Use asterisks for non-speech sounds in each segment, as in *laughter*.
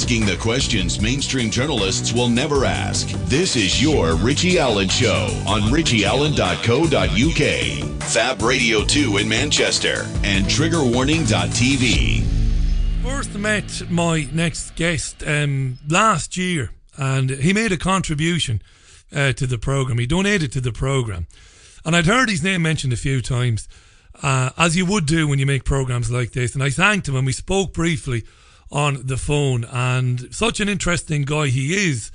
asking the questions mainstream journalists will never ask. This is your Richie Allen Show on richieallen.co.uk, Fab Radio 2 in Manchester, and triggerwarning.tv. First met my next guest um, last year, and he made a contribution uh, to the program. He donated to the program, and I'd heard his name mentioned a few times, uh, as you would do when you make programs like this. And I thanked him, and we spoke briefly on the phone. And such an interesting guy he is.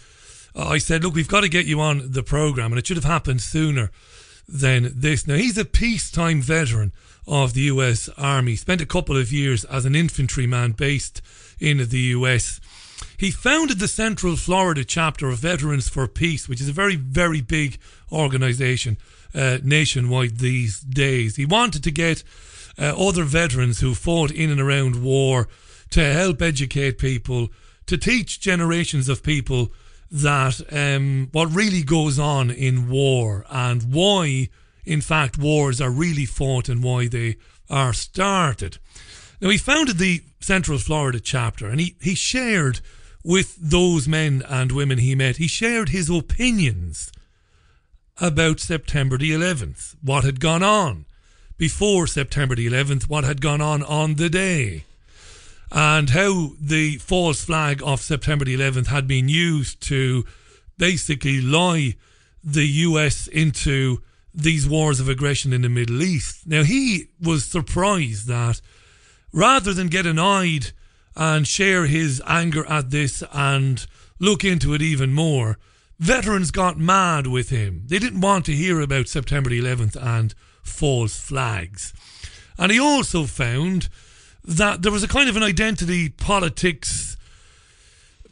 Uh, I said, look, we've got to get you on the program, and it should have happened sooner than this. Now he's a peacetime veteran of the U.S. Army. Spent a couple of years as an infantryman based in the U.S. He founded the Central Florida chapter of Veterans for Peace, which is a very, very big organization uh, nationwide these days. He wanted to get uh, other veterans who fought in and around war to help educate people, to teach generations of people that um, what really goes on in war and why in fact, wars are really fought and why they are started. Now, he founded the Central Florida chapter and he, he shared with those men and women he met, he shared his opinions about September the 11th, what had gone on before September the 11th, what had gone on on the day, and how the false flag of September the 11th had been used to basically lie the US into these wars of aggression in the Middle East. Now, he was surprised that rather than get annoyed and share his anger at this and look into it even more, veterans got mad with him. They didn't want to hear about September 11th and false flags. And he also found that there was a kind of an identity politics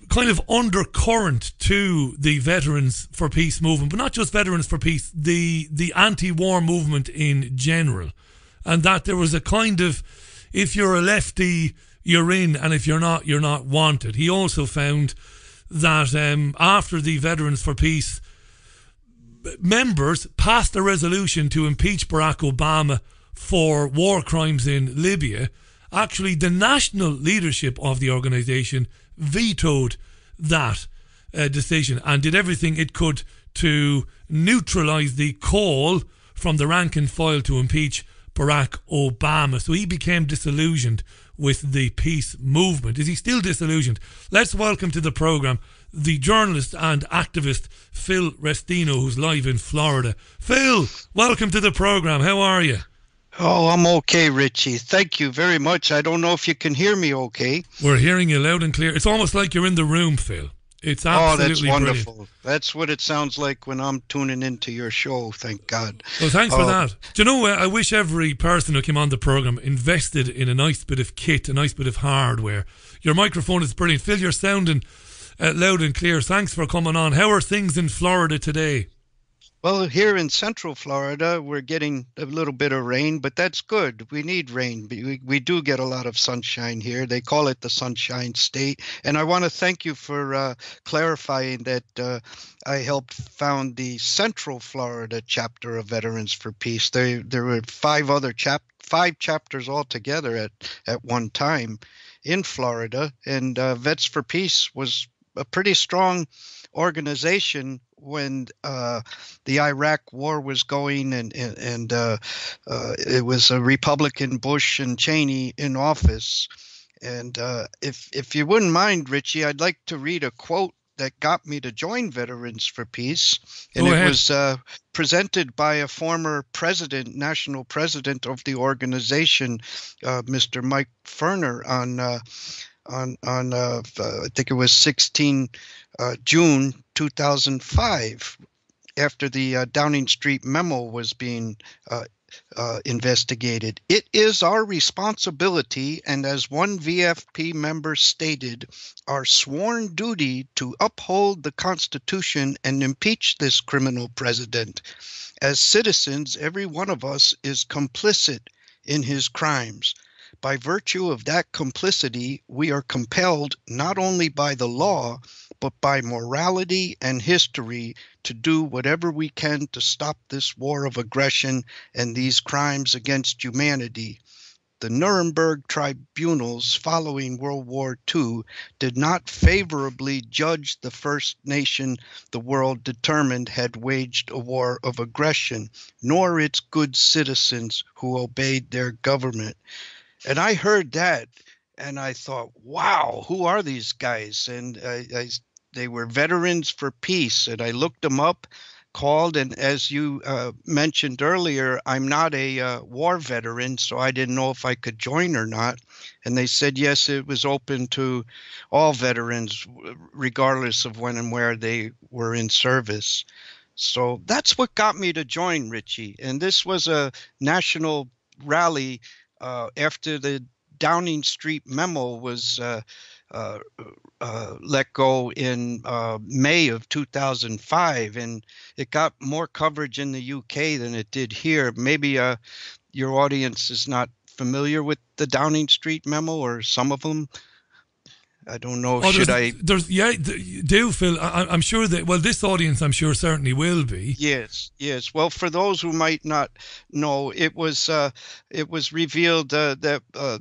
kind of undercurrent to the Veterans for Peace movement, but not just Veterans for Peace, the the anti-war movement in general, and that there was a kind of if you're a lefty, you're in, and if you're not, you're not wanted. He also found that um, after the Veterans for Peace members passed a resolution to impeach Barack Obama for war crimes in Libya, actually the national leadership of the organization vetoed that uh, decision and did everything it could to neutralize the call from the rank and file to impeach Barack Obama. So he became disillusioned with the peace movement. Is he still disillusioned? Let's welcome to the program the journalist and activist Phil Restino, who's live in Florida. Phil, welcome to the program. How are you? Oh, I'm okay, Richie. Thank you very much. I don't know if you can hear me okay. We're hearing you loud and clear. It's almost like you're in the room, Phil. It's absolutely Oh, that's wonderful. Brilliant. That's what it sounds like when I'm tuning into your show. Thank God. Well, thanks for Uh, that. Do you know? I wish every person who came on the program invested in a nice bit of kit, a nice bit of hardware. Your microphone is brilliant. Phil, you're sounding uh, loud and clear. Thanks for coming on. How are things in Florida today? Well, here in Central Florida, we're getting a little bit of rain, but that's good. We need rain. We, we do get a lot of sunshine here. They call it the Sunshine State. And I want to thank you for uh, clarifying that uh, I helped found the Central Florida chapter of Veterans for Peace. There, there were five other chap five chapters altogether at, at one time in Florida. And uh, Vets for Peace was a pretty strong organization when uh, the Iraq War was going, and and, and uh, uh, it was a Republican Bush and Cheney in office. And uh, if if you wouldn't mind, Richie, I'd like to read a quote that got me to join Veterans for Peace, and it was uh, presented by a former president, national president of the organization, uh, Mr. Mike Ferner, on uh, on on I think it was 16 uh, June 2005, after the uh, Downing Street memo was being uh, uh, investigated. It is our responsibility, and as one VFP member stated, our sworn duty to uphold the Constitution and impeach this criminal president. As citizens, every one of us is complicit in his crimes. By virtue of that complicity, we are compelled not only by the law, but by morality and history to do whatever we can to stop this war of aggression and these crimes against humanity. the Nuremberg tribunals following World War II did not favorably judge the first nation the world determined had waged a war of aggression, nor its good citizens who obeyed their government. And I heard that and I thought, wow, who are these guys? And I, I, they were veterans for peace. And I looked them up called. And as you uh, mentioned earlier, I'm not a uh, war veteran, so I didn't know if I could join or not. And they said, yes, it was open to all veterans, regardless of when and where they were in service. So that's what got me to join Richie. And this was a national rally uh, after the Downing Street memo was uh, let go in uh, May of 2005, and it got more coverage in the UK than it did here. Maybe uh, your audience is not familiar with the Downing Street memo or some of them. I don't know. Oh, should I? There's yeah, do Phil. I, am sure that well, this audience, I'm sure, certainly will be. Yes, yes. Well, for those who might not know, it was uh, it was revealed uh, that uh,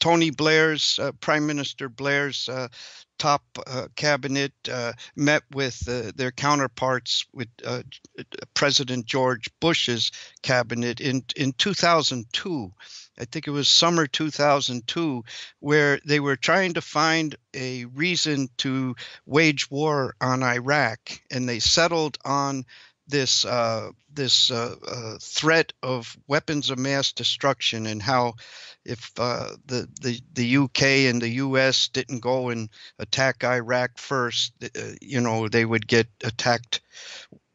Tony Blair's uh, Prime Minister Blair's uh, top uh, cabinet uh, met with uh, their counterparts with uh, President George Bush's cabinet in in 2002 I think it was summer 2002, where they were trying to find a reason to wage war on Iraq, and they settled on this uh, this uh, uh, threat of weapons of mass destruction and how if uh, the, the the UK and the US didn't go and attack Iraq first, uh, you know, they would get attacked.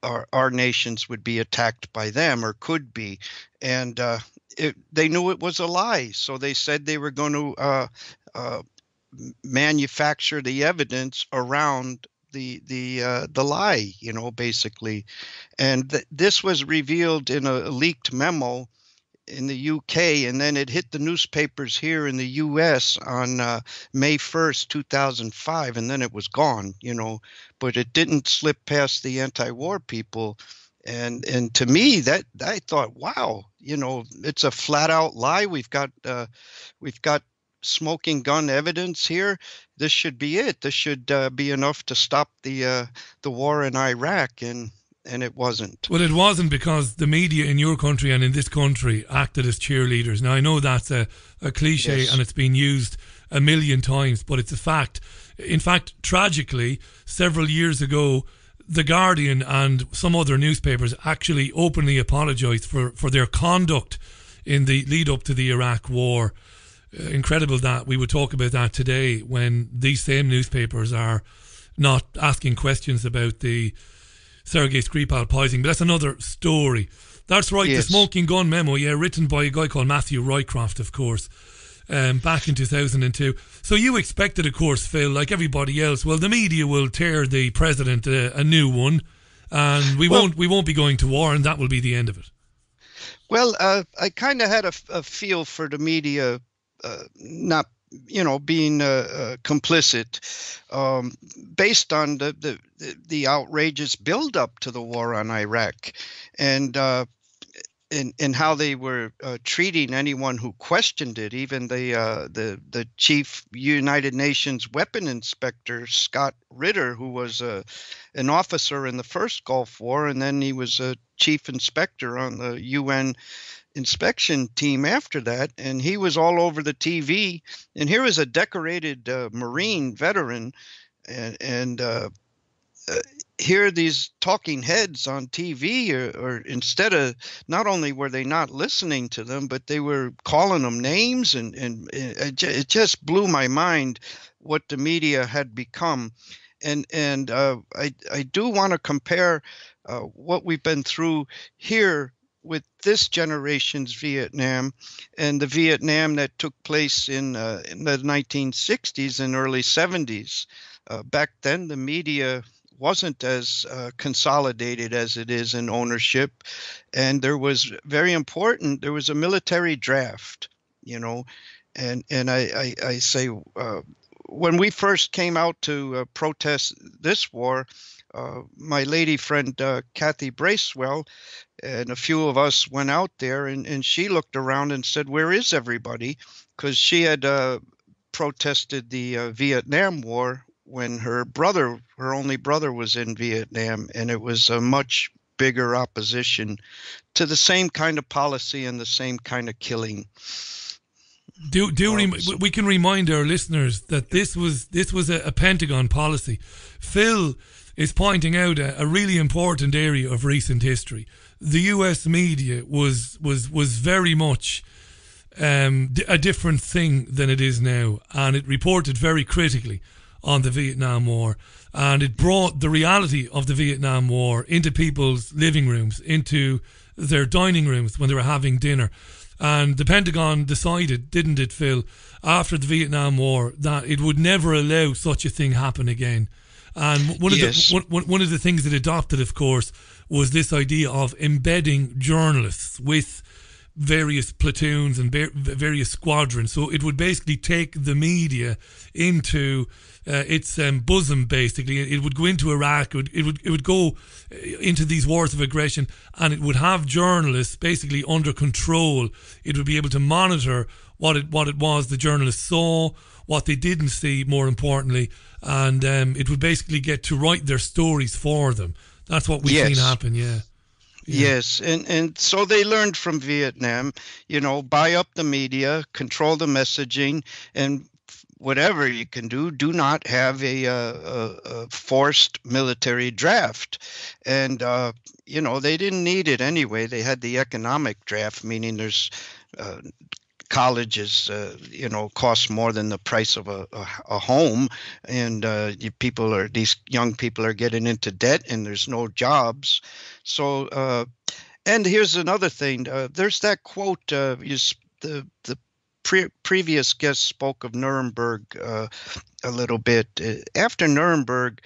Our, our nations would be attacked by them or could be. And uh, it, they knew it was a lie, so they said they were going to manufacture the evidence around the the uh, the lie, you know, basically. And th- this was revealed in a leaked memo in the UK, and then it hit the newspapers here in the US on uh, May 1st, 2005, and then it was gone, you know. But it didn't slip past the anti-war people and and to me that I thought, wow, you know, it's a flat out lie. We've got uh, we've got smoking gun evidence here. This should be it. This should uh, be enough to stop the uh, the war in Iraq, and and it wasn't. Well, it wasn't because the media in your country and in this country acted as cheerleaders. Now I know that's a, a cliche yes. and it's been used a million times, but it's a fact. In fact, tragically, several years ago the Guardian and some other newspapers actually openly apologised for, for their conduct in the lead up to the Iraq War. Uh, incredible that we would talk about that today when these same newspapers are not asking questions about the Sergei Skripal poisoning. But that's another story. That's right, yes. the smoking gun memo, yeah, written by a guy called Matthew Rycroft, of course um, back in 2002. So you expected, of course, Phil, like everybody else, well, the media will tear the president a, a new one, and we well, won't we won't be going to war, and that will be the end of it. Well, uh, I kind of had a, a, feel for the media uh, not you know being uh, uh, complicit um, based on the, the the outrageous buildup to the war on Iraq, and uh, in, in how they were uh, treating anyone who questioned it. Even the uh, the the chief United Nations weapon inspector Scott Ritter, who was a uh, an officer in the first Gulf War, and then he was a chief inspector on the UN inspection team after that, and he was all over the TV. And here was a decorated uh, Marine veteran, and, and uh, uh, hear these talking heads on TV, or, or, instead of not only were they not listening to them, but they were calling them names, and and it, it just blew my mind what the media had become, and and uh, I I do want to compare uh, what we've been through here with this generation's Vietnam and the Vietnam that took place in, uh, in the 1960s and early 70s. Uh, back then, the media wasn't as uh, consolidated as it is in ownership. And there was very important, there was a military draft, you know. And, and I, I, I say, uh, when we first came out to uh, protest this war, uh, my lady friend uh, Kathy Bracewell and a few of us went out there, and, and she looked around and said, "Where is everybody?" Because she had uh, protested the uh, Vietnam War when her brother, her only brother, was in Vietnam, and it was a much bigger opposition to the same kind of policy and the same kind of killing. Do do rem- we can remind our listeners that this was this was a, a Pentagon policy. Phil is pointing out a, a, really important area of recent history. The U.S. media was was was very much um, a different thing than it is now, and it reported very critically on the Vietnam War, and it brought the reality of the Vietnam War into people's living rooms, into their dining rooms when they were having dinner. And the Pentagon decided, didn't it, Phil, after the Vietnam War, that it would never allow such a thing happen again. And one of yes. the one, one of the things it adopted, of course, was this idea of embedding journalists with various platoons and various squadrons. So it would basically take the media into uh, its um, bosom. Basically, it would go into Iraq. It would, it would it would go uh, into these wars of aggression, and it would have journalists basically under control. It would be able to monitor what it what it was the journalists saw, what they didn't see, more importantly, and um, it would basically get to write their stories for them. That's what we've yes. seen happen. Yeah. Yeah. Yes, and and so they learned from Vietnam, you know, buy up the media, control the messaging, and whatever you can do, do not have a, a, a forced military draft. And, uh, you know, they didn't need it anyway. They had the economic draft, meaning there's uh, colleges, uh, you know, cost more than the price of a, a, a home, and uh, people are these young people are getting into debt, and there's no jobs. So, uh, and here's another thing. Uh, there's that quote. Uh, you, the the pre- previous guest spoke of Nuremberg uh, a little bit. After Nuremberg,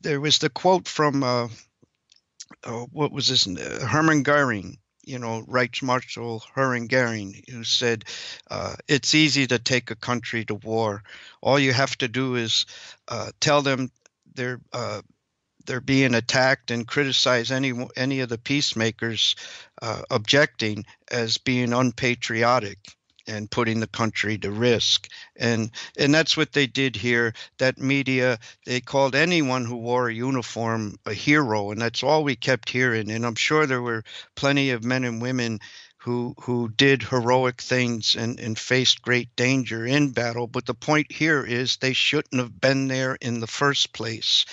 there was the quote from uh what was this? Hermann Goering. You know, Reichsmarshal Hermann Goering, who said, uh, "It's easy to take a country to war. All you have to do is uh, tell them they're." Uh, they're being attacked and criticize any any of the peacemakers uh, objecting as being unpatriotic and putting the country to risk. And and that's what they did here. That media they called anyone who wore a uniform a hero and that's all we kept hearing. And i'm sure there were plenty of men and women who who did heroic things and, and faced great danger in battle. But the point here is they shouldn't have been there in the first place.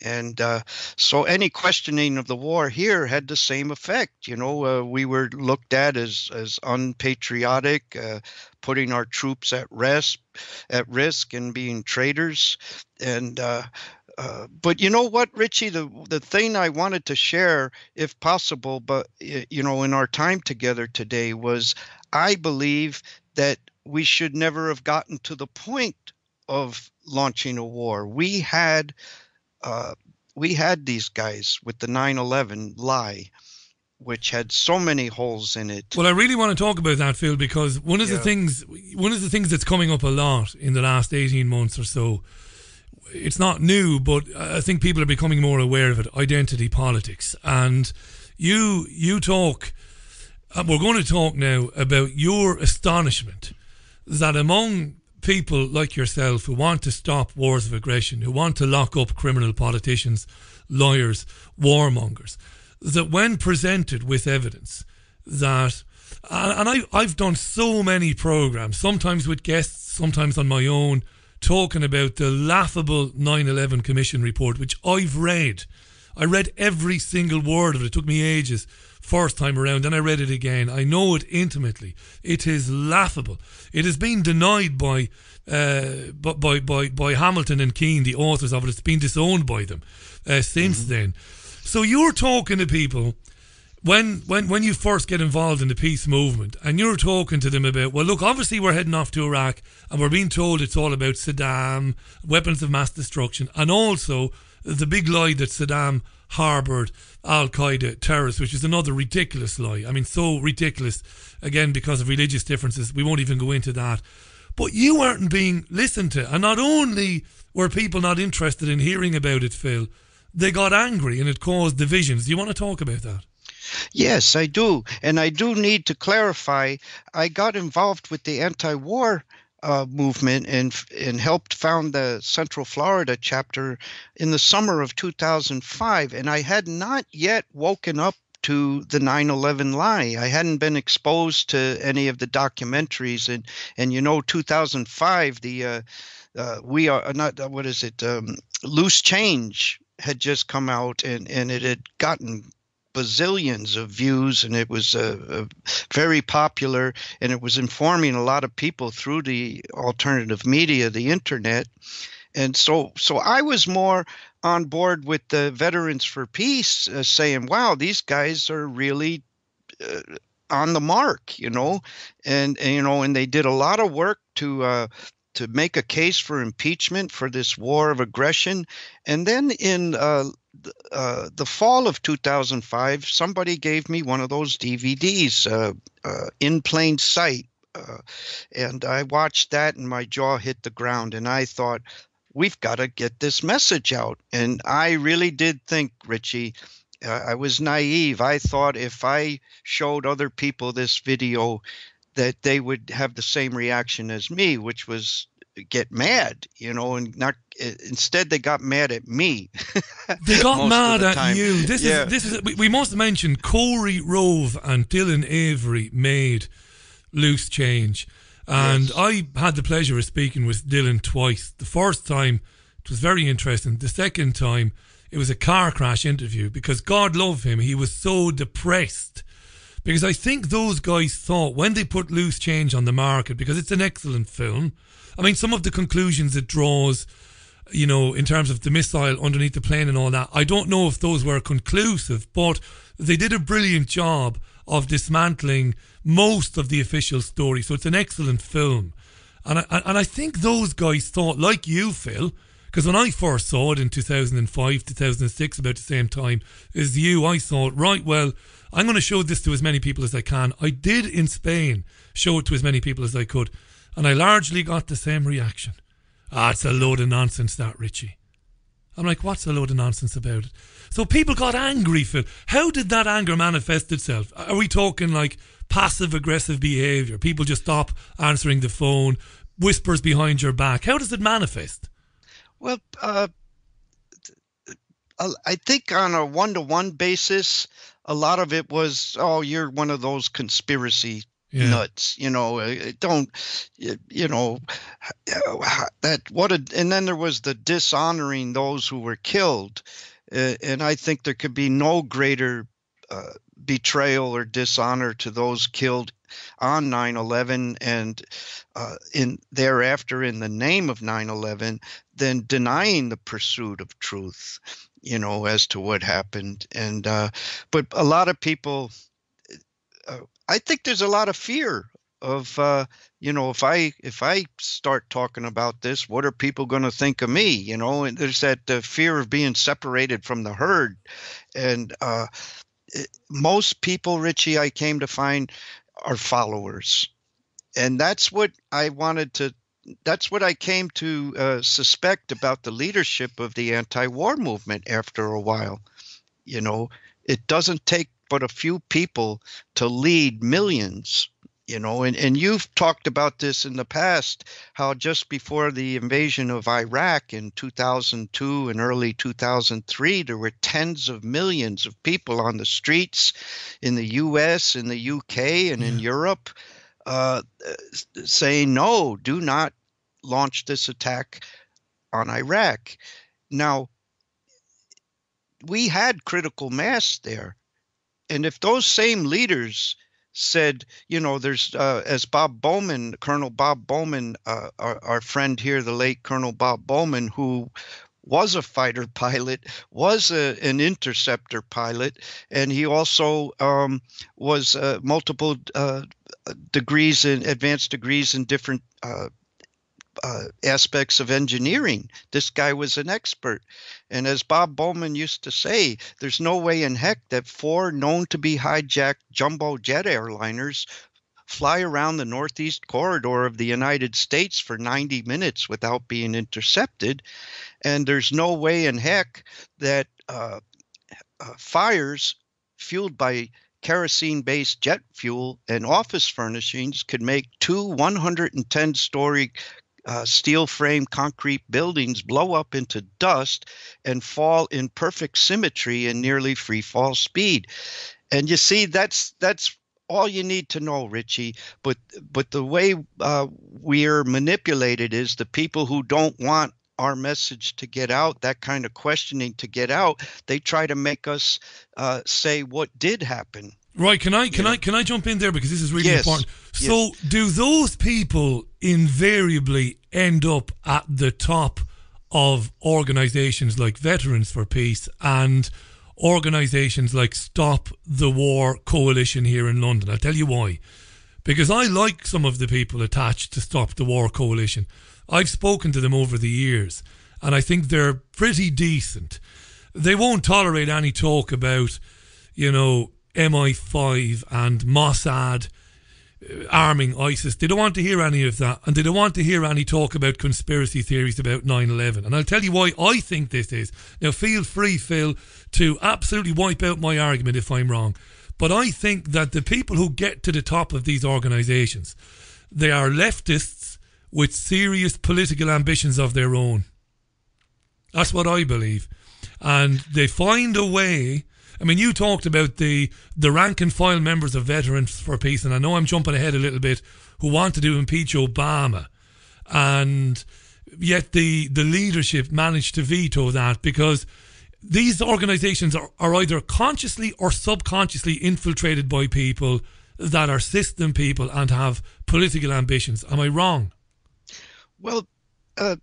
And uh, so any questioning of the war here had the same effect. You know, uh, we were looked at as as unpatriotic, uh, putting our troops at rest, at risk, and being traitors. And uh, but you know what, Richie, the the thing I wanted to share, if possible, but you know, in our time together today, was I believe that we should never have gotten to the point of launching a war. We had, uh, we had these guys with the 9/11 lie, which had so many holes in it. Well, I really want to talk about that, Phil, because one of yeah. the things, one of the things that's coming up a lot in the last 18 months or so it's not new, but I think people are becoming more aware of it. Identity politics, and you you talk. Uh, we're going to talk now about your astonishment that among people like yourself who want to stop wars of aggression, who want to lock up criminal politicians, lawyers, warmongers, that when presented with evidence that and I, I've done so many programs, sometimes with guests, sometimes on my own, talking about the laughable 9 11 Commission report, which I've read. I read every single word of it. It took me ages. First time around, then I read it again. I know it intimately. It is laughable. It has been denied by uh, by, by, by Hamilton and Kean, the authors of it. It's been disowned by them uh, since mm-hmm. then. So you're talking to people when when when you first get involved in the peace movement and you're talking to them about well look obviously we're heading off to Iraq and we're being told it's all about Saddam weapons of mass destruction and also the big lie that Saddam harbored Al Qaeda terrorists which is another ridiculous lie. I mean so ridiculous again because of religious differences. We won't even go into that. But you weren't being listened to and not only were people not interested in hearing about it Phil they got angry and it caused divisions. Do you want to talk about that Yes, I do. And I do need to clarify I got involved with the anti war uh, movement and and helped found the Central Florida chapter in the summer of 2005 and I had not yet woken up to the 9/11 lie. I hadn't been exposed to any of the documentaries and and you know 2005 the uh, uh, we are uh, not uh, what is it um, loose change had just come out and and it had gotten bazillions of views and it was uh, uh, very popular and it was informing a lot of people through the alternative media the internet. And so so i was more on board with the veterans for peace uh, saying wow these guys are really uh, on the mark you know? And, and, you know and they did a lot of work to uh, to make a case for impeachment for this war of aggression. And then in uh, uh, the fall of 2005, somebody gave me one of those DVDs, uh, uh, In Plane Site. Uh, and I watched that and my jaw hit the ground. And I thought, we've got to get this message out. And I really did think, Richie, uh, I was naive. I thought if I showed other people this video, that they would have the same reaction as me, which was get mad, you know, and not instead they got mad at me. *laughs* they got mad the at time. you. This yeah. is this is we, we must mention Korey Rowe and Dylan Avery made loose change. And yes. I had the pleasure of speaking with Dylan twice. The first time it was very interesting. The second time it was a car crash interview because God love him, he was so depressed. Because I think those guys thought when they put loose change on the market, because it's an excellent film, I mean, some of the conclusions it draws, you know, in terms of the missile underneath the plane and all that, I don't know if those were conclusive, but they did a brilliant job of dismantling most of the official story. So it's an excellent film. And I, and I think those guys thought, like you, Phil, because when I first saw it in 2005, 2006, about the same time as you, I thought, right, well, I'm going to show this to as many people as I can. I did in Spain show it to as many people as I could. And I largely got the same reaction. Ah, it's a load of nonsense, that, Richie. I'm like, what's a load of nonsense about it? So people got angry, Phil. How did that anger manifest itself? Are we talking like passive aggressive behavior? People just stop answering the phone, whispers behind your back. How does it manifest? Well, uh, I think on a one to one basis, a lot of it was, oh, you're one of those conspiracy yeah. nuts you know uh, don't you know that what a and then there was the dishonoring those who were killed uh, and i think there could be no greater uh, betrayal or dishonor to those killed on 9/11 and uh, in thereafter in the name of 9/11 than denying the pursuit of truth you know as to what happened and uh, but a lot of people uh, I think there's a lot of fear of uh, you know if I if I start talking about this, what are people going to think of me? You know, and there's that uh, fear of being separated from the herd, and uh, it, most people, Richie, I came to find, are followers, and that's what I wanted to. That's what I came to uh, suspect about the leadership of the anti-war movement after a while. You know, it doesn't take but a few people to lead millions you know and, and you've talked about this in the past how just before the invasion of iraq in 2002 and early 2003 there were tens of millions of people on the streets in the us in the uk and in europe uh, saying no do not launch this attack on iraq. Now we had critical mass there and if those same leaders said, you know, there's uh, as Bob Bowman, Colonel Bob Bowman, uh, our, our friend here, the late Colonel Bob Bowman, who was a fighter *laughs* pilot, was a, an interceptor pilot, and he also um, was uh, multiple uh, degrees in advanced degrees in different uh, uh, aspects of engineering. This guy was an expert. And as Bob Bowman used to say, there's no way in heck that four known to be hijacked jumbo jet airliners fly around the northeast corridor of the United States for 90 minutes without being intercepted. And there's no way in heck that uh, uh, fires fueled by kerosene based jet fuel and office furnishings could make two 110 story uh, steel frame concrete buildings blow up into dust and fall in perfect symmetry and nearly free fall speed. And you see, that's that's all you need to know, Richie. But but the way uh, we're manipulated is the people who don't want our message to get out, that kind of questioning to get out, they try to make us uh, say what did happen. Right? Can I can I can I jump in there because this is really yes. important. So, yes. do those people invariably end up at the top of organisations like Veterans for Peace and organisations like Stop the War Coalition here in London? I'll tell you why. Because I like some of the people attached to Stop the War Coalition. I've spoken to them over the years, and I think they're pretty decent. They won't tolerate any talk about, you know, MI5 and Mossad arming ISIS. They don't want to hear any of that. And they don't want to hear any talk about conspiracy theories about 9 11. And I'll tell you why I think this is. Now, feel free, Phil, to absolutely wipe out my argument if I'm wrong. But I think that the people who get to the top of these organizations, they are leftists with serious political ambitions of their own. That's what I believe. And they find a way I mean, you talked about the the rank and file members of Veterans for Peace, and I know I'm jumping ahead a little bit, who wanted to impeach Obama, and yet the the leadership managed to veto that because these organizations are, are either consciously or subconsciously infiltrated by people that are system people and have political ambitions. Am I wrong? Well, uh,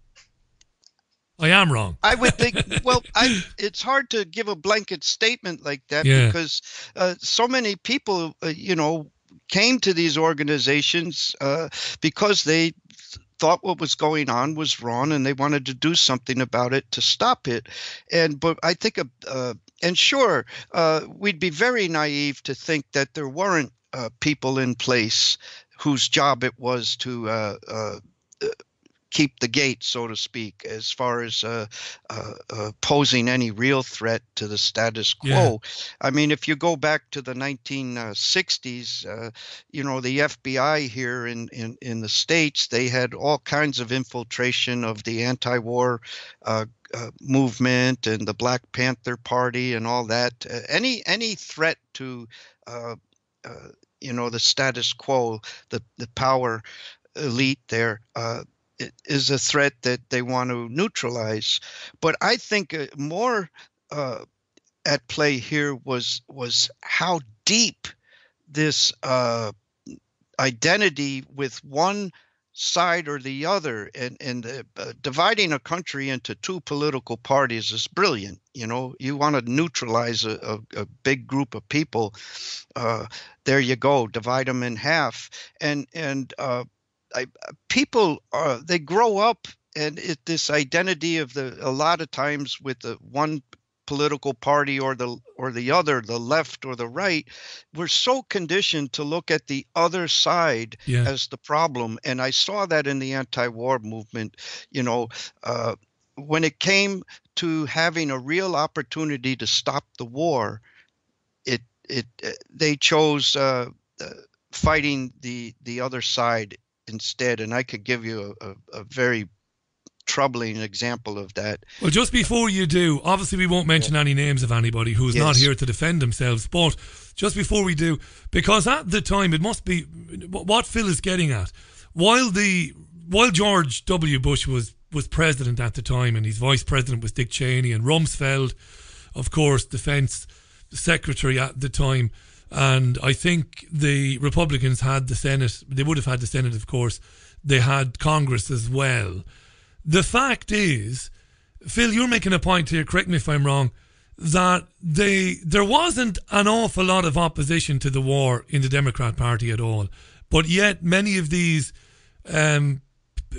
I am wrong. I would think. *laughs* Well, I, it's hard to give a blanket statement like that Yeah. because uh, so many people, uh, you know, came to these organizations uh, because they thought what was going on was wrong and they wanted to do something about it to stop it. And but I think, uh, and sure, uh, we'd be very naive to think that there weren't uh, people in place whose job it was to uh, uh, keep the gate, so to speak, as far as uh, uh, uh, posing any real threat to the status quo. Yeah. I mean, if you go back to the 1960s, uh, you know, the FBI here in, in, in the States, they had all kinds of infiltration of the anti war. Uh, uh, movement and the Black Panther Party and all that. Uh, any any threat to uh, uh, you know the status quo, the the power elite there uh, is a threat that they want to neutralize. But I think uh, more uh, at play here was was how deep this uh, identity with one side or the other and and uh, uh, dividing a country into two political parties is brilliant you know you want to neutralize a, a, a big group of people uh, there you go divide them in half and and uh, I, people uh, they grow up and it this identity of the a lot of times with the one political party or the or the other the left or the right we're so conditioned to look at the other side Yeah. as the problem and i saw that in the anti-war movement you know uh, when it came to having a real opportunity to stop the war it it they chose uh, uh, fighting the the other side instead and i could give you a, a, a very troubling example of that Well, just before you do, obviously we won't mention any names of anybody who's not here to defend themselves, but just before we do, because at the time it must be what Phil is getting at. While the while George W. Bush was was president at the time, and his vice president was Dick Cheney, and Rumsfeld, of course, defense secretary at the time, and I think the Republicans had the Senate. They would have had the Senate, of course. They had Congress as well. The fact is, Phil, you're making a point here. Correct me if I'm wrong. That they there wasn't an awful lot of opposition to the war in the Democrat Party at all, but yet many of these um,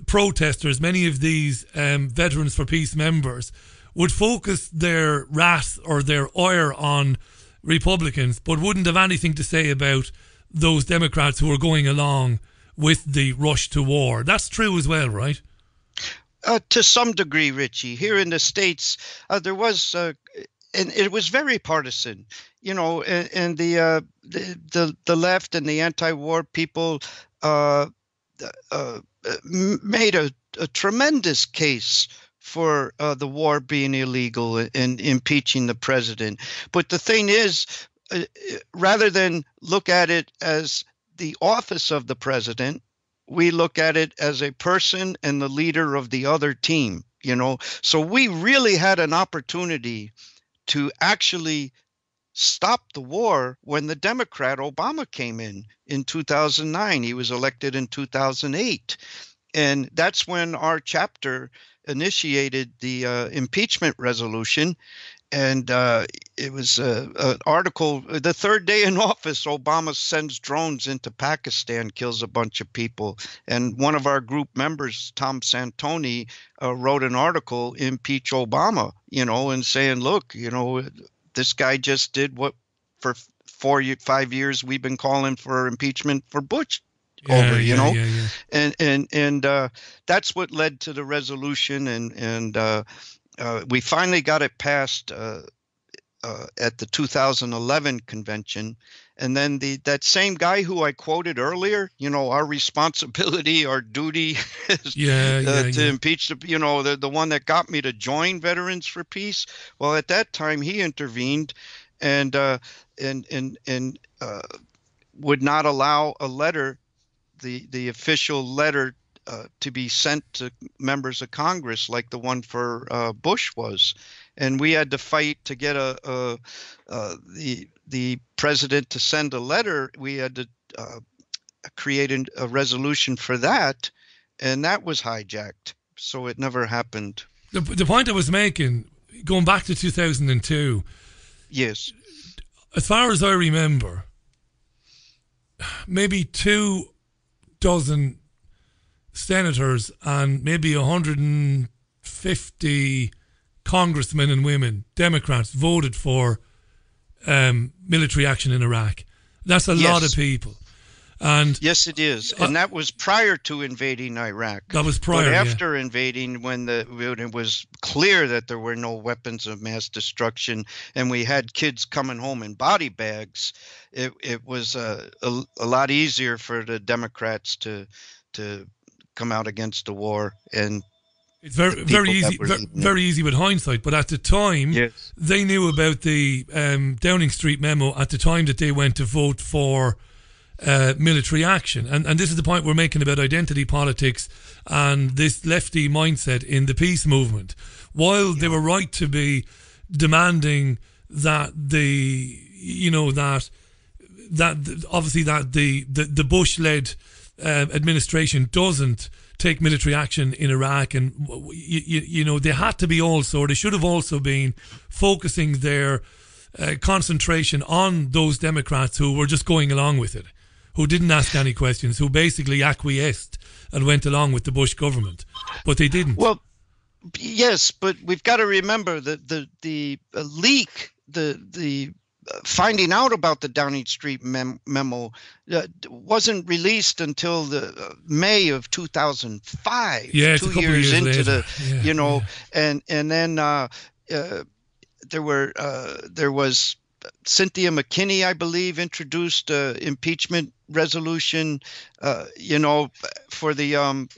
protesters, many of these um, Veterans for Peace members, would focus their wrath or their ire on Republicans, but wouldn't have anything to say about those Democrats who were going along with the rush to war. That's true as well, right? Uh, to some degree, Richie. Here in the states, uh, there was uh, and it was very partisan, you know, and, and the, uh, the, the the left and the anti-war people uh, uh, made a, a tremendous case for uh, the war being illegal and impeaching the president. But the thing is, uh, rather than look at it as the office of the president, we look at it as a person and the leader of the other team, you know. So we really had an opportunity to actually stop the war when the Democrat Obama came in in 2009. He was elected in 2008. And that's when our chapter initiated the uh, impeachment resolution. And uh, it was an article. The third day in *laughs* office, Obama sends drones into Pakistan, kills a bunch of people. And one of our group members, Tom Santoni, uh, wrote an article, Impeach Obama, you know, and saying, look, you know, this guy just did what for four, five years we've been calling for impeachment for Bush yeah, over, you yeah, know, yeah, and and and uh, that's what led to the resolution, and and uh, uh, we finally got it passed uh, uh, at the 2011 convention, and then the that same guy who I quoted earlier, you know, our responsibility, *laughs* our duty, is yeah, uh, to impeach the, you know, the the one that got me to join Veterans for Peace. Well, at that time he intervened, and and and and would not allow a letter the the official letter uh, to be sent to members of Congress, like the one for uh, Bush was, and we had to fight to get a, a, a the the president to send a letter. We had to uh, create a resolution for that, and that was hijacked, so it never happened. The, the point I was making, going back to two thousand and two, yes, as far as I remember, maybe two dozen senators and maybe 150 congressmen and women, Democrats, voted for um, military action in Iraq. That's a yes. lot of people. And yes, it is, and uh, that was prior to invading Iraq. That was prior. But after yeah. invading, when the when it was clear that there were no weapons of mass destruction, and we had kids coming home in body bags, it it was a, a, a lot easier for the Democrats to to come out against the war and it's very very easy, very, very, easy with hindsight. But at the time, yes. they knew about the um, Downing Street memo at the time that they went to vote for uh, military action. And, and this is the point we're making about identity politics and this lefty mindset in the peace movement. While yeah. they were right to be demanding that the, you know, that, that obviously that the, the, the Bush led uh, administration doesn't take military action in Iraq, and you, you, you, know they had to be also, or they should have also been focusing their uh, concentration on those Democrats who were just going along with it who didn't ask any questions, who basically acquiesced and went along with the Bush government, but they didn't. Well, yes, but we've got to remember that the the leak, the the uh, finding out about the Downing Street mem- memo uh, wasn't released until the uh, May of 2005. Yeah, two years, years, into later. the, yeah, you know, yeah. and and then uh, uh there were uh, there was Cynthia McKinney, I believe, introduced uh, impeachment resolution, uh, you know, for the um,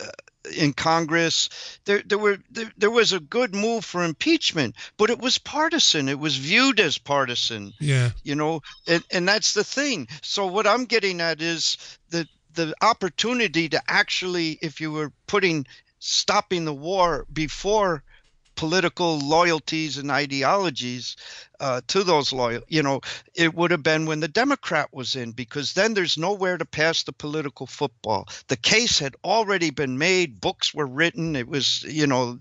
uh, in Congress. There, there were there, there was a good move for impeachment, but it was partisan. It was viewed as partisan. Yeah, you know, and and that's the thing. So what I'm getting at is the the opportunity to actually, if you were putting stopping the war before political loyalties and ideologies uh, to those loyal, you know, it would have been when the Democrat was in, because then there's nowhere to pass the political football. The case had already been made, books were written. It was, you know,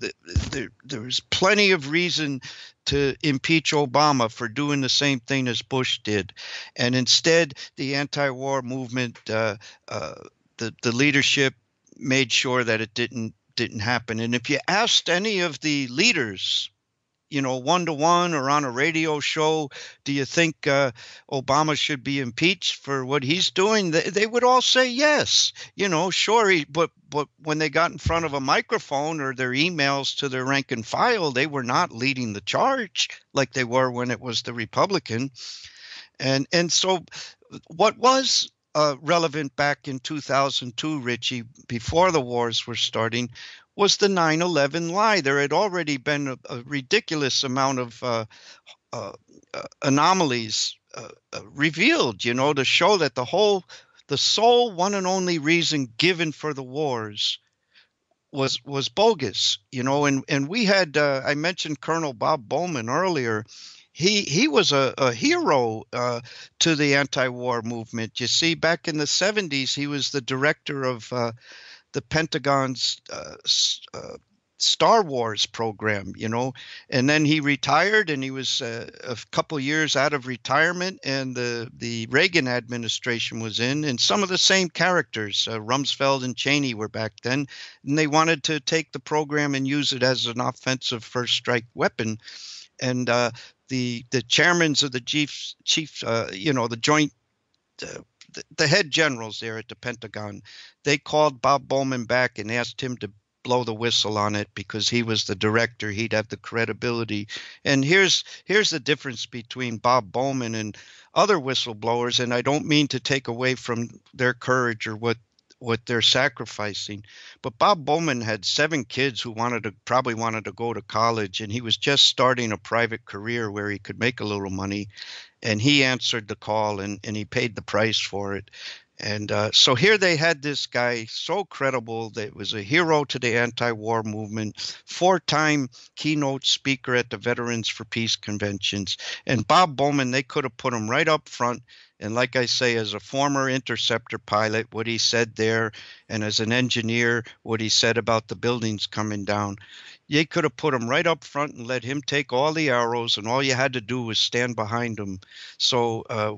there, there was plenty of reason to impeach Obama for doing the same thing as Bush did. And instead, the anti war movement, uh, uh, the, the leadership made sure that it didn't didn't happen. And if you asked any of the leaders you know, one to one or on a radio show, do you think uh, Obama should be impeached for what he's doing? They, would all say yes. You know, sure, he, but but when they got in front of a microphone or their emails to their rank and file, they were not leading the charge like they were when it was the Republican. And and so, what was uh, relevant back in 2002, Richie, before the wars were starting, was the 9 11 lie. There had already been a, a ridiculous amount of uh, uh, uh anomalies uh, uh, revealed, you know, to show that the whole, the sole one and only reason given for the wars was was bogus you know and and we had i mentioned colonel bob bowman earlier he he was a, a hero uh, to the anti-war movement. You see, back in the 70s, he was the director of uh, the Pentagon's uh, uh, Star Wars program, you know, and then he retired, and he was uh, a couple years out of retirement, and the the Reagan administration was in, and some of the same characters, uh, Rumsfeld and Cheney, were back then, and they wanted to take the program and use it as an offensive first strike weapon, and uh, the the chairmans of the chiefs chief uh, you know the joint uh, the, the, head generals there at the Pentagon they called Bob Bowman back and asked him to blow the whistle on it because he was the director he'd have the credibility. And here's here's the difference between Bob Bowman and other whistleblowers and I don't mean to take away from their courage or what what they're sacrificing. But Bob Bowman had seven kids who wanted to probably wanted to go to college, and he was just starting a private career where he could make a little money. And he answered the call and, and he paid the price for it. And uh, so here they had this guy so credible that was a hero to the anti war movement, four time keynote speaker at the Veterans for Peace conventions. And Bob Bowman, they could have put him right up front. And like I say, as a former interceptor pilot, what he said there, and as an engineer, what he said about the buildings coming down, you could have put him right up front and let him take all the arrows, and all you had to do was stand behind him. So, uh,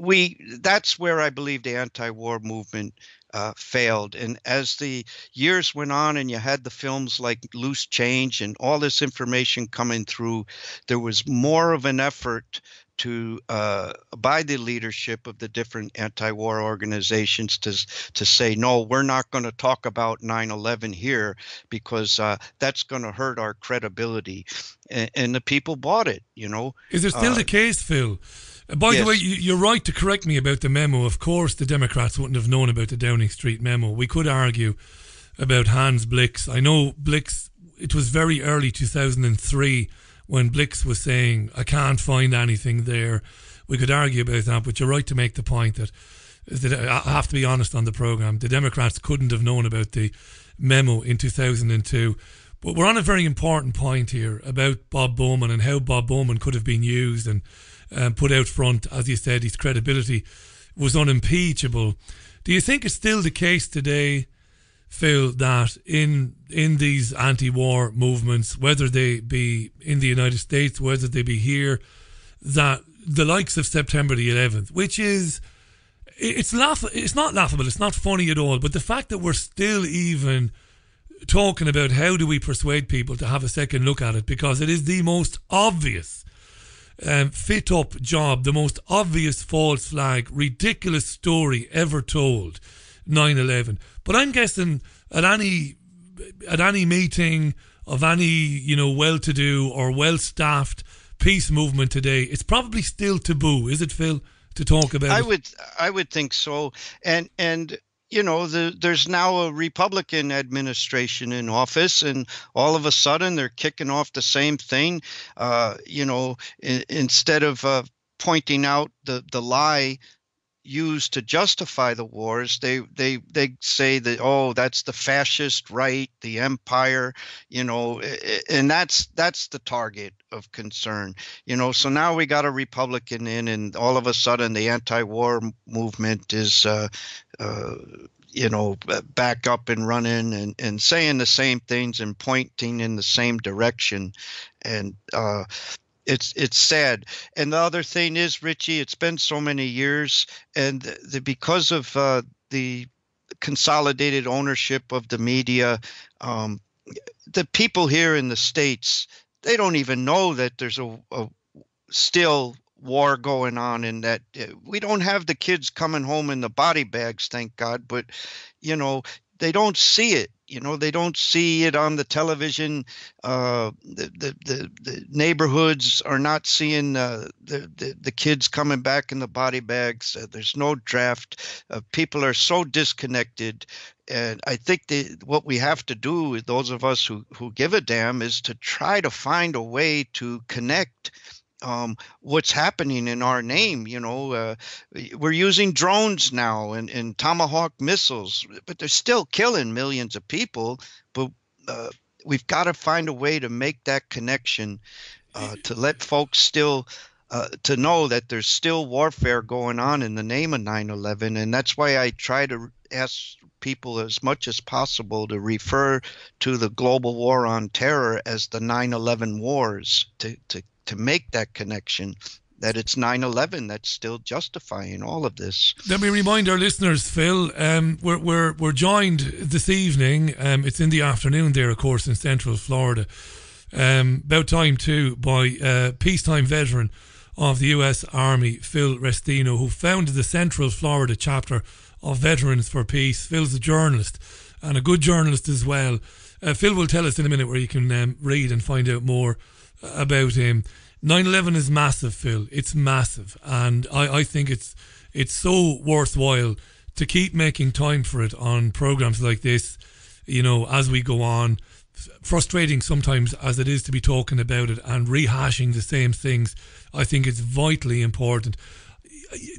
we that's where I believe the anti-war movement uh, failed. And as the years went on, and you had the films like Loose Change and all this information coming through, there was more of an effort to uh, by the leadership of the different anti-war organizations to to say no, we're not going to talk about 9/11 here because uh, that's going to hurt our credibility, and, and, the people bought it. You know, is it still the uh, case, Phil? By yes. the way, you're right to correct me about the memo. Of course, the Democrats wouldn't have known about the Downing Street memo. We could argue about Hans Blix. I know Blix, it was very early 2003 when Blix was saying, I can't find anything there. We could argue about that, but you're right to make the point that, that uh, I have to be honest on the programme. The Democrats couldn't have known about the memo in 2002. But we're on a very important point here about Bob Bowman and how Bob Bowman could have been used and um, put out front, as you said, his credibility was unimpeachable. Do you think it's still the case today, Phil, that in in these anti-war movements, whether they be in the United States, whether they be here, that the likes of September the 11th, which is it's laugh it's not laughable, it's not funny at all, but the fact that we're still even talking about how do we persuade people to have a second look at it because it is the most obvious um, fit up job, the most obvious false flag, ridiculous story ever told, 9/11. But I'm guessing at any at any meeting of any you know well-to-do or well-staffed peace movement today, it's probably still taboo, is it, Phil, to talk about? I it? would I would think so, and and you know, the, there's now a Republican administration in office, and all of a sudden they're kicking off the same thing. Uh, you know, in, instead of uh, pointing out the the lie used to justify the wars they they they say that oh that's the fascist right the empire you know and that's that's the target of concern you know. So now we got a republican in and all of a sudden the anti-war movement is uh, uh, you know back up and running and, and saying the same things and pointing in the same direction. And uh, it's it's sad. And the other thing is, Richie, it's been so many years, and the, because of uh, the consolidated ownership of the media, um, the people here in the states they don't even know that there's a, a still war going on and that uh, we don't have the kids coming home in the body bags thank god but you know they don't see it you know they don't see it on the television uh, the, the, the, the, neighborhoods are not seeing uh, the, the, the kids coming back in the body bags. Uh, there's no draft. Uh, people are so disconnected. And i think that what we have to do those of us who, who give a damn is to try to find a way to connect um, what's happening in our name. You know, uh, we're using drones now and, and Tomahawk missiles, but they're still killing millions of people. But uh, we've got to find a way to make that connection uh, to let folks still. Uh, to know that there's still warfare going on in the name of 9/11, and that's why I try to ask people as much as possible to refer to the global war on terror as the 9/11 wars to to to make that connection that it's 9-11 that's still justifying all of this. Let me remind our listeners, Phil, um, we're, we're, we're joined this evening, um, it's in the afternoon there, of course, in central Florida, um, about time too, by uh, peacetime veteran of the U.S. Army, Phil Restino, who founded the Central Florida chapter of Veterans for Peace. Phil's a journalist and a good journalist as well. Uh, Phil will tell us in a minute where you can um, read and find out more about him. 9/11 is massive, Phil. It's massive, and I, I think it's it's so worthwhile to keep making time for it on programs like this. You know, as we go on, frustrating sometimes as it is to be talking about it and rehashing the same things. I think it's vitally important.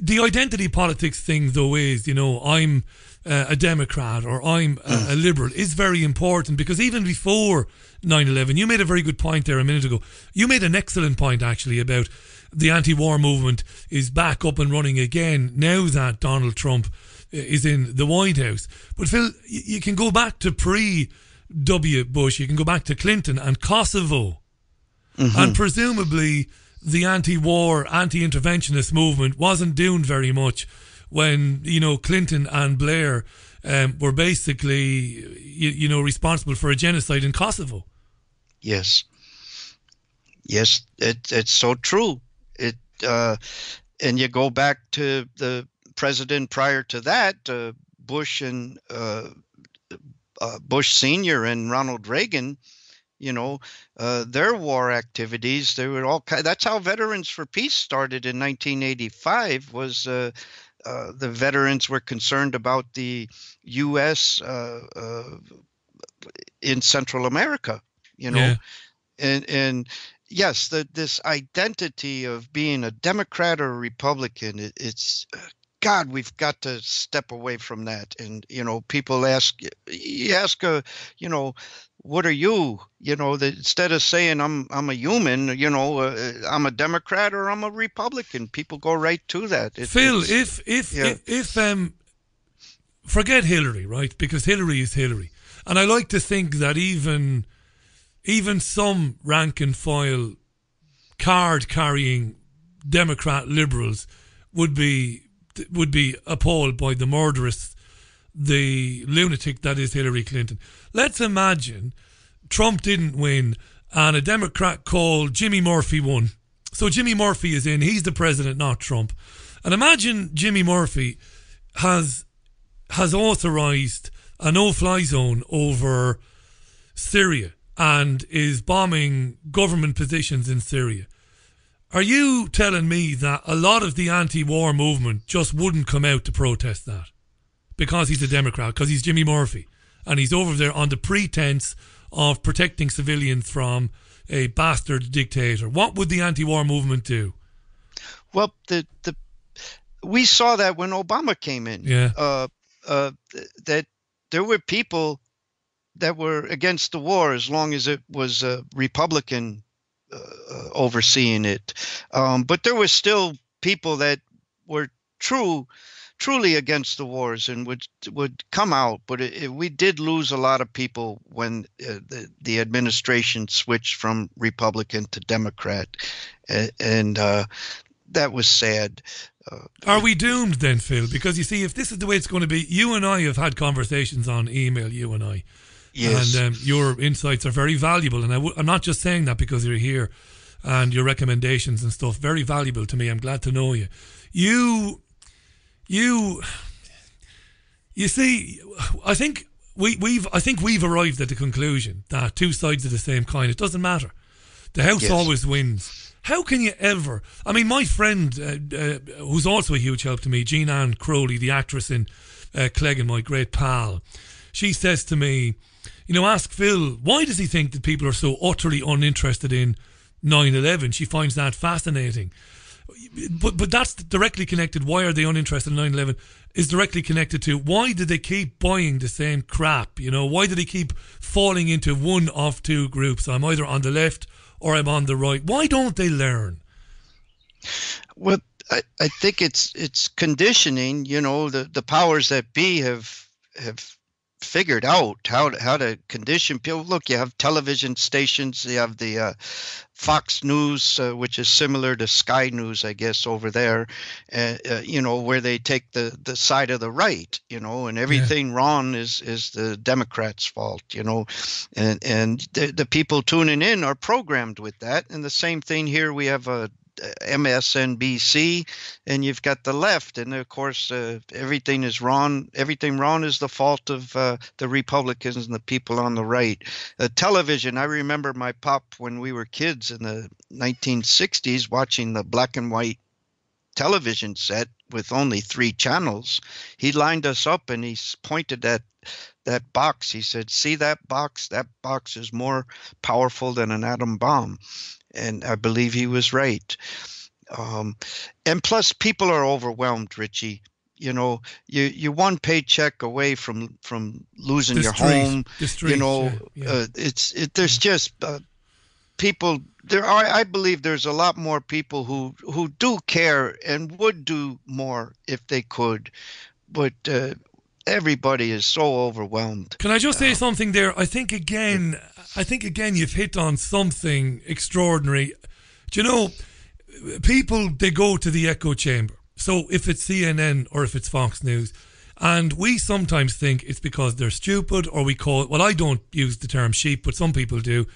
The identity politics thing, though, is you know I'm uh, a Democrat or I'm a, a, liberal is very important because even before 9 11, you made a very good point there a minute ago. You made an excellent point actually about the anti war movement is back up and running again now that Donald Trump uh, is in the White House. But Phil, you can go back to pre W. Bush, you can go back to Clinton and Kosovo. Mm-hmm. And presumably the anti war, anti interventionist movement wasn't doing very much when you know Clinton and Blair um, were basically you, you, know responsible for a genocide in Kosovo. Yes, yes, it, it's so true. It uh, and you go back to the president prior to that, uh, Bush and uh, uh Bush Senior and Ronald Reagan you know uh, their war activities they were all that's how veterans for peace started in 1985 was uh, the veterans were concerned about the U.S. Uh, uh, in Central America, you know, yeah. and and yes, the, this identity of being a Democrat or a Republican, it, it's uh, God, we've got to step away from that. And you know, people ask, you ask a, you know, what are you? You know, that instead of saying I'm I'm a human, you know, uh, I'm a Democrat or I'm a Republican, people go right to that. It, Phil, if if, yeah. if if um, forget Hillary, right? Because Hillary is Hillary, and I like to think that even even some rank and file card carrying Democrat liberals would be would be appalled by the murderous the lunatic that is Hillary Clinton. Let's imagine Trump didn't win and a Democrat called Jimmy Murphy won. So Jimmy Murphy is in. He's the president, not Trump. And imagine Jimmy Murphy has has authorized a no-fly zone over Syria and is bombing government positions in Syria. Are you telling me that a lot of the anti-war movement just wouldn't come out to protest that? Because he's a Democrat, because he's Jimmy Murphy, and he's over there on the pretense of protecting civilians from a bastard dictator. What would the anti-war movement do? Well, the the we saw that when Obama came in. Yeah. Uh, uh, that there were people that were against the war as long as it was a Republican uh, uh overseeing it. Um, but there were still people that were true truly against the wars and would would come out. But it, it, we did lose a lot of people when uh, the the administration switched from Republican to Democrat, and, and uh, that was sad. Uh, Are we doomed then, Phil? Because you see, if this is the way it's going to be, you and I have had conversations on email. You and I, Yes. And um, your insights are very valuable. And i w- I'm not just saying that because you're here and your recommendations and stuff, very valuable to me. I'm glad to know you. You, you, you see, I think we, we've, I think we've arrived at the conclusion that two sides of the same coin. It doesn't matter. The house Yes. always wins. How can you ever? I mean, my friend, uh, uh, who's also a huge help to me, Jean Ann Crowley, the actress in uh, Cleggan, my great pal, she says to me, you know, ask Phil, why does he think that people are so utterly uninterested in 9 11? She finds that fascinating. But, but that's directly connected. Why are they uninterested in 9 11? Is directly connected to why did they keep buying the same crap? You know, why did they keep falling into one of two groups? I'm either on the left or I'm on the right. Why don't they learn? Well, I, I think it's it's conditioning. You know, the, the powers that be have have figured out how to, how to condition people. Look, you have television stations. You have the uh, Fox News, uh, which is similar to Sky News, I guess, over there. Uh, uh, you know, where they take the, the side of the right. You know, and everything wrong is is the Democrats' fault. You know, and and the, the people tuning in are programmed with that. And the same thing here. We have a MSNBC, and you've got the left, and of course uh, everything is wrong. Everything wrong is the fault of uh, the Republicans and the people on the right. Uh, television. I remember my pop when we were kids in the 1960s watching the black and white television set with only three channels. He lined us up and he pointed at that box. He said, "See that box? That box is more powerful than an atom bomb." And I believe he was right. Um, and plus, people are overwhelmed, Richie. You know, you you one paycheck away from from losing The your home. street, you know, yeah, yeah. Uh, it's it. There's just uh, people. There are. I believe there's a lot more people who who do care and would do more if they could, but uh, everybody is so overwhelmed. Can I just say something there? I think again, I think again, you've hit on something extraordinary. Do you know, people they go to the echo chamber. So if it's CNN or if it's Fox News, and we sometimes think it's because they're stupid, or we call it. Well, I don't use the term sheep, but some people do.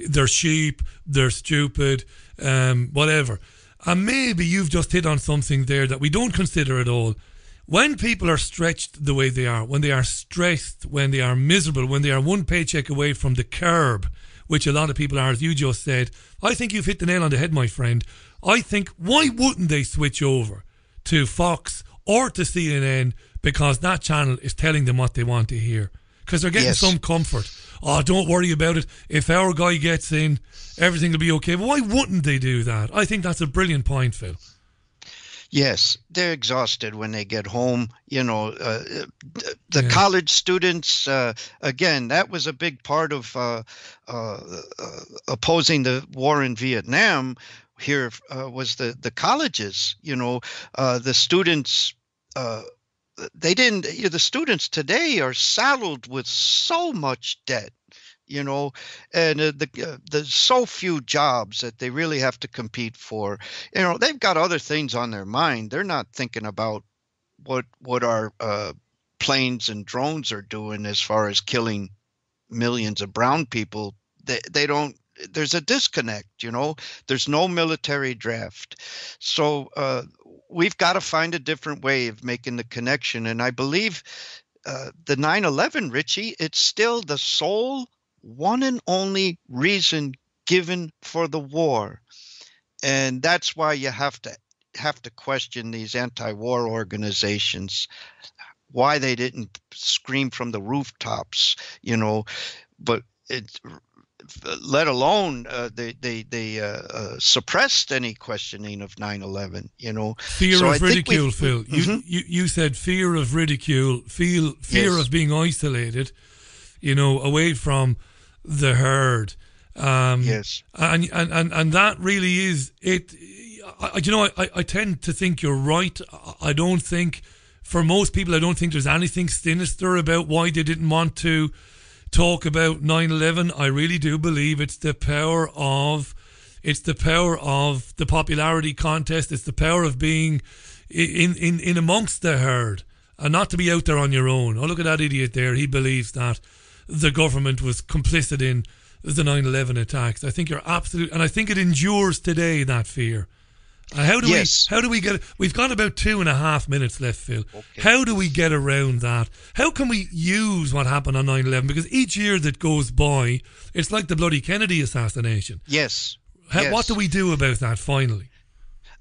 They're sheep. They're stupid. Um, whatever. And maybe you've just hit on something there that we don't consider at all when people are stretched the way they are, when they are stressed, when they are miserable, when they are one paycheck away from the curb, which a lot of people are, as you just said, I think you've hit the nail on the head, my friend. I think why wouldn't they switch over to Fox or to CNN because that channel is telling them what they want to hear? Because they're getting Yes. some comfort. Oh, don't worry about it. If our guy gets in, everything will be okay. But why wouldn't they do that? I think that's a brilliant point, Phil. Yes, they're exhausted when they get home. You know, uh, the college students, uh, again, that was a big part of uh, uh, uh, opposing the war in Vietnam. Here uh, was the, the colleges, you know, uh, the students. Uh, they didn't. You know, the students today are saddled with so much debt you know, and uh, the uh, there's so few jobs that they really have to compete for. You know, they've got other things on their mind. They're not thinking about what what our uh, planes and drones are doing as far as killing millions of brown people. They they don't. There's a disconnect. You know, there's no military draft, so uh, we've got to find a different way of making the connection. And I believe. Uh, the 9/11, Richie, it's still the sole one and only reason given for the war and that's why you have to have to question these anti-war organizations why they didn't scream from the rooftops you know but it let alone uh, they they they uh, uh, suppressed any questioning of 9/11 you know Fear So of think ridicule, Phil. You, Mhm. you you said fear of ridicule, feel fear Yes. of being isolated, you know, away from the herd. Um, yes and, and and and that really is it. I, you know, I, I tend to think you're right. I- I don't think, for most people, I don't think there's anything sinister about why they didn't want to talk about 9/11. I really do believe it's the power of, it's the power of the popularity contest. It's the power of being in in in amongst the herd and not to be out there on your own. Oh, look at that idiot there. He believes that. The government was complicit in the 9/11 attacks. I think you're absolute, and I think it endures today that fear. Uh, how do Yes. we how do we get we've got about two and a half minutes left phil Okay. how do we get around that how can we use what happened on 9-11 because each year that goes by it's like the bloody kennedy assassination Yes. how, yes. what do we do about that finally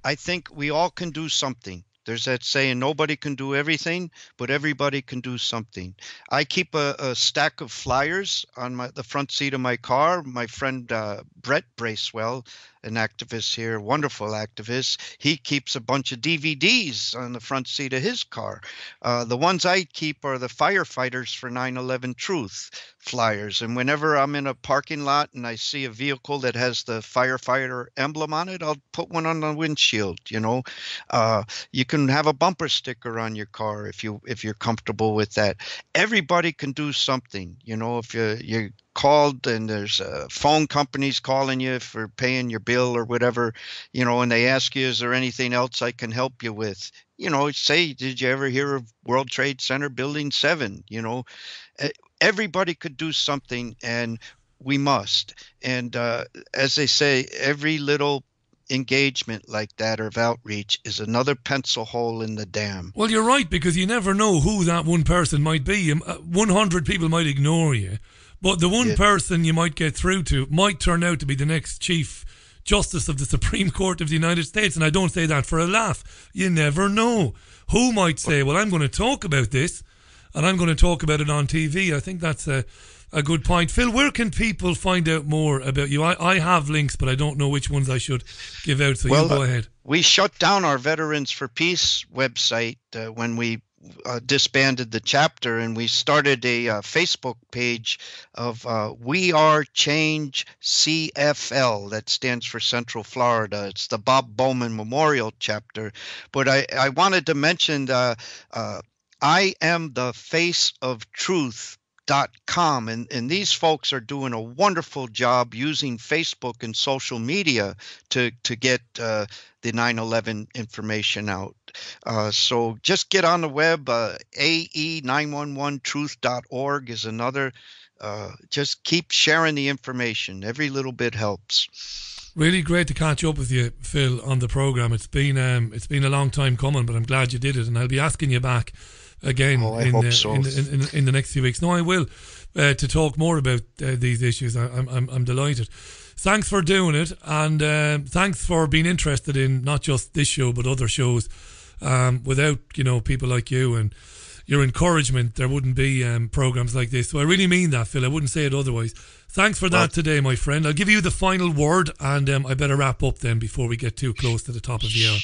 I think we all can do something. There's that saying, nobody can do everything, but everybody can do something. I keep a, a stack of flyers on my, the front seat of my car. My friend uh, Brett Bracewell, an activist here, wonderful activist, he keeps a bunch of DVDs on the front seat of his car. Uh, the ones I keep are the firefighters for 9 11 Truth flyers. And whenever I'm in a parking lot and I see a vehicle that has the firefighter emblem on it, I'll put one on the windshield. You know, uh, you can have a bumper sticker on your car if you if you're comfortable with that. Everybody can do something. You know, if you you called and there's uh, phone companies calling you for paying your bill or whatever, you know, and they ask you, is there anything else I can help you with? You know, say, did you ever hear of World Trade Center Building 7? You know, everybody could do something and we must. And uh, as they say, every little engagement like that or of outreach is another pencil hole in the dam. well you're right because you never know who that one person might be uh, 100 people might ignore you but the one Yeah. person you might get through to might turn out to be the next chief justice of the Supreme Court of the United States. And I don't say that for a laugh. You never know. Who might say, well, I'm going to talk about this and I'm going to talk about it on TV. I think that's a, a good point. Phil, where can people find out more about you? I, I have links, but I don't know which ones I should give out. So Well, you go uh, ahead. We shut down our Veterans for Peace website uh, when we uh, disbanded the chapter, and we started a uh, Facebook page of uh, We Are Change CFL. That stands for Central Florida. It's the Bob Bowman Memorial chapter. But I, I wanted to mention uh, I am the face of truth dot com and, and these folks are doing a wonderful job using facebook and social media to to get uh, the 9-11 information out uh, so just get on the web uh, ae911truth.org is another uh, just keep sharing the information every little bit helps Really great to catch up with you, Phil, on the program. It's been um, it's been a long time coming, but I'm glad you did it, and I'll be asking you back again Oh, in, the, so. in, the, in, in, in the next few weeks. No, I will uh, to talk more about uh, these issues. I, I'm, I'm I'm delighted. Thanks for doing it, and um thanks for being interested in not just this show but other shows. Um, without you know people like you and your encouragement, there wouldn't be um, programs like this. So I really mean that, Phil. I wouldn't say it otherwise. Thanks for that Well- today, my friend. I'll give you the final word, and um, I better wrap up then before we get too close to the top of the hour.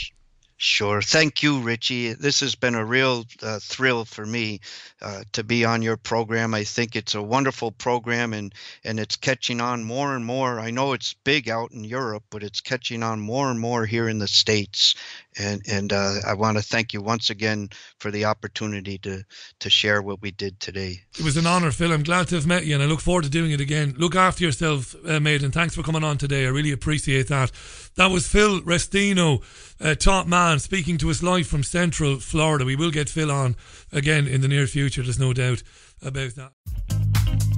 Sure. Thank you, Richie. This has been a real uh, thrill for me uh, to be on your program. I think it's a wonderful program and, and it's catching on more and more. I know it's big out in Europe, but it's catching on more and more here in the States. And, and uh, I want to thank you once again for the opportunity to, to share what we did today. It was an honour, Phil. I'm glad to have met you, and I look forward to doing it again. Look after yourself, uh, mate, and thanks for coming on today. I really appreciate that. That was Phil Restino, uh, top man, speaking to us live from Central Florida. We will get Phil on again in the near future. There's no doubt about that.